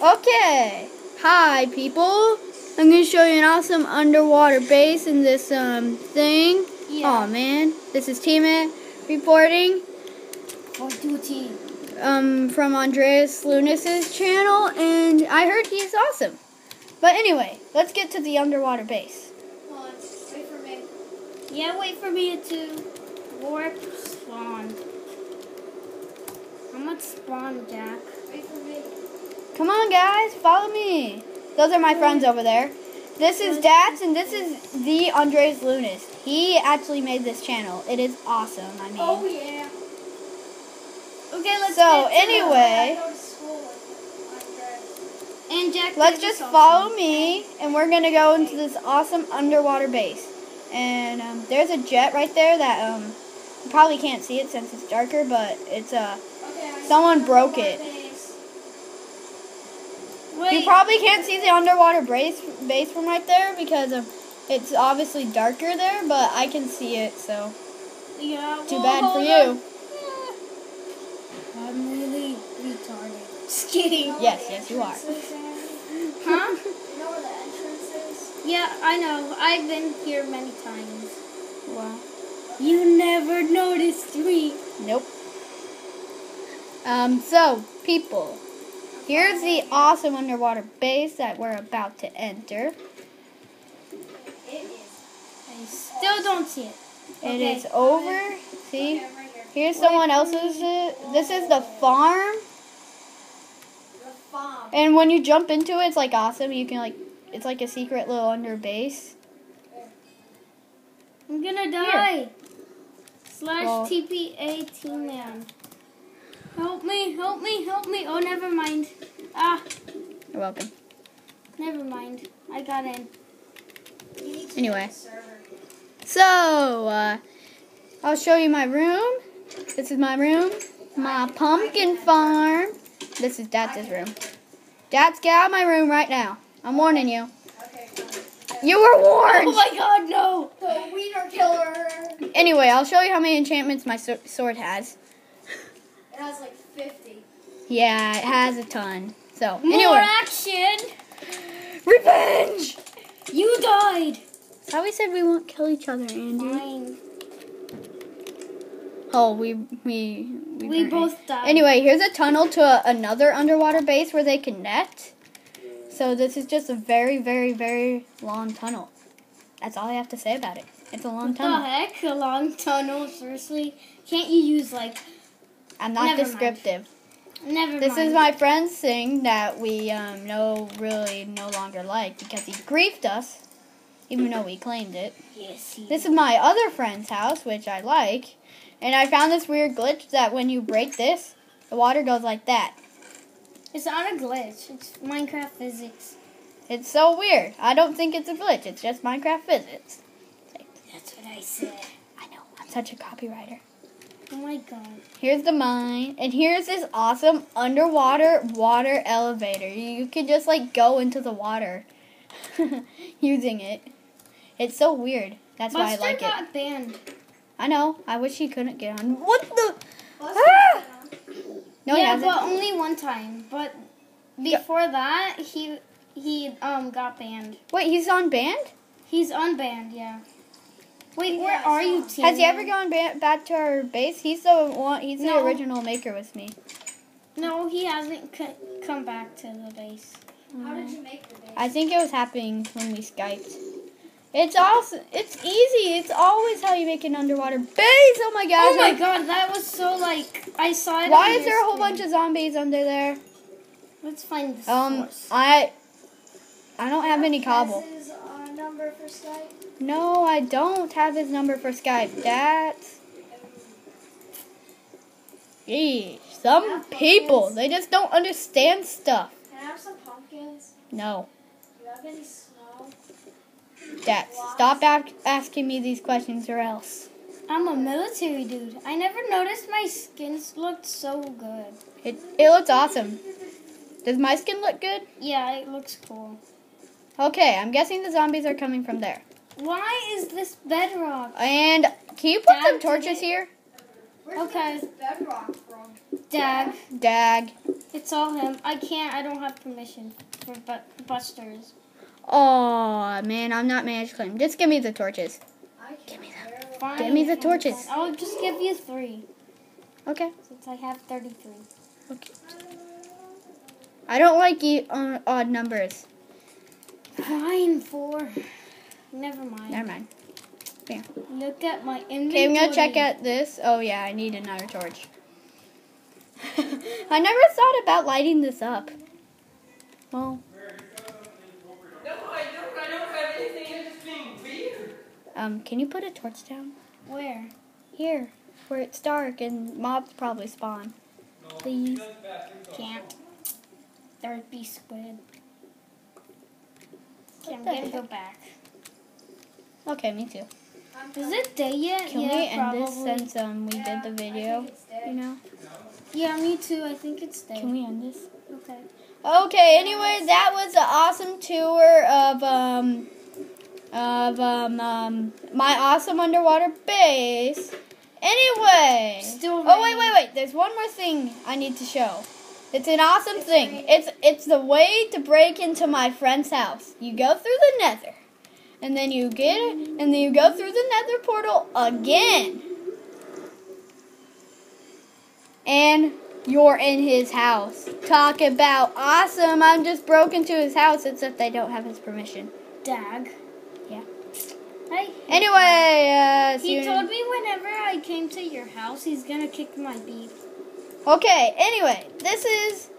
Okay. Hi, people. I'm going to show you an awesome underwater base in this um thing. Yeah. Oh man, this is T-Man reporting Call of Duty. um from Andres Lunis's channel, and I heard he's awesome. But anyway, let's get to the underwater base. On, wait for me. Yeah, wait for me to warp spawn. I'm at spawn, Jack. Wait for me. Come on, guys, follow me. Those are my friends over there. This is Dats, and this is the Andres Lunas. He actually made this channel. It is awesome. I mean, Oh yeah. Okay, let's So, anyway- I go to school with Andres. the- And Jack. let's just follow me, and we're gonna go into this awesome underwater base. And um, there's a jet right there that um, you probably can't see it since it's darker, but it's uh, Okay, Someone broke it. Wait, you probably can't see the underwater base base from right there because um, it's obviously darker there, but I can see it. So yeah, too well, bad for you. I'm really retarded. Just kidding. You know Yes, yes, you are. entrance is, Andy? Huh? You know where the entrance is? Yeah, I know. I've been here many times. Wow. You never noticed me. Nope. Um, so, people, here's the awesome underwater base that we're about to enter. It is. I still don't see it. It Okay. is over. See? Okay, right here. Here's someone else's. uh, This is the farm. The farm. And when you jump into it, it's like awesome. You can, like, it's like a secret little under base. I'm gonna die. Slash Well- TPA T-Man. Help me, help me, help me. Oh, never mind. Ah, You're welcome. never mind. I got in. You need to Anyway. make a server. So, uh, I'll show you my room. This is my room. My pumpkin farm. This is Dad's room. Dad's, get out of my room right now. I'm warning you. Okay. You were warned! Oh my god, no! The wiener killer. Anyway, I'll show you how many enchantments my sword has. It has like 50. Yeah, it has a ton. So, More anyway. action! Revenge! You died! How we said we won't kill each other, Andy. Fine. Oh, we we We burnt both it. died. Anyway, here's a tunnel to a, another underwater base where they can net. So this is just a very, very, very long tunnel. That's all I have to say about it. It's a long tunnel. What the heck? A long tunnel? Seriously? Can't you use like. I'm not Never mind. descriptive. Never This mind. is my friend's thing that we um, no really no longer like because he griefed us, even though we claimed it. Yes, he This is my other friend's house, which I like, and I found this weird glitch that when you break this, the water goes like that. It's not a glitch. It's Minecraft physics. It's so weird. I don't think it's a glitch. It's just Minecraft physics. That's what I said. I know. I'm such a copywriter. Oh my god. Here's the mine, and here's this awesome underwater water elevator. You can just like go into the water using it. It's so weird. That's why I Buster like it. got banned. I know. I wish he couldn't get on. What the? Ah! No, yeah, but only one time. But before that, he he um got banned. Wait, he's on band? He's unbanned. Yeah. Wait, Yeah, where are you, him. Tim? Has he ever gone ba- back to our base? He's the one. He's the original maker with me. No, he hasn't c- come back to the base. How did you make the base? I think it was happening when we skyped. It's also it's easy. It's always how you make an underwater base. Oh my gosh! Oh my I- god, that was so like I saw it. Why is there a whole screen. bunch of zombies under there? Let's find the Um, source. I I don't have any cobble. Number for Skype. No, I don't have his number for Skype. That's Yeesh, some people they just don't understand stuff. Can I have some pumpkins? No, Do you have any snow? Dad, stop asking me these questions or else. I'm a military dude. I never noticed my skin looked so good. It it looks awesome. Does my skin look good? Yeah, it looks cool. Okay, I'm guessing the zombies are coming from there. Why is this bedrock? And can you put Dad, some torches today- here? Where's Okay. this bedrock from? Dag. Dag. It's all him. I can't. I don't have permission for but Buster's. Oh man, I'm not magically. Just give me the torches. Give me can't Fine. Give me the torches. I'll just give you three Okay. since I have thirty-three. Okay. I don't like e- uh, odd numbers. Fine. for. Never mind. Never mind. Yeah. Look at my inventory. Okay, I'm gonna check out this. Oh yeah, I need another torch. I never thought about lighting this up. Well, No, I don't. I don't have anything. I'm just being weird. um, can you put a torch down Where? here, where it's dark and mobs probably spawn? Please. Can't. There'd be squid. Okay, I'm gonna go back. Okay, me too. Is it day yet? Can yeah, we end probably. this since um we Yeah, did the video? think it's dead. You know. Yeah, me too. I think it's day. Can we end this? Okay. Okay, anyway, that was an awesome tour of um of um, um my awesome underwater base. Anyway. Still Oh wait, wait, wait. There's one more thing I need to show. It's an awesome thing. It's it's the way to break into my friend's house. You go through the nether. And then you get and then you go through the nether portal again. And you're in his house. Talk about awesome. I'm just broke into his house, except I don't have his permission. Dag. Yeah. Hey. Anyway, uh, He told me whenever I came to your house, he's gonna kick my beef. Okay, anyway, this is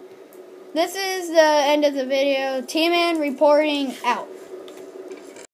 this is the end of the video. T-Man reporting out.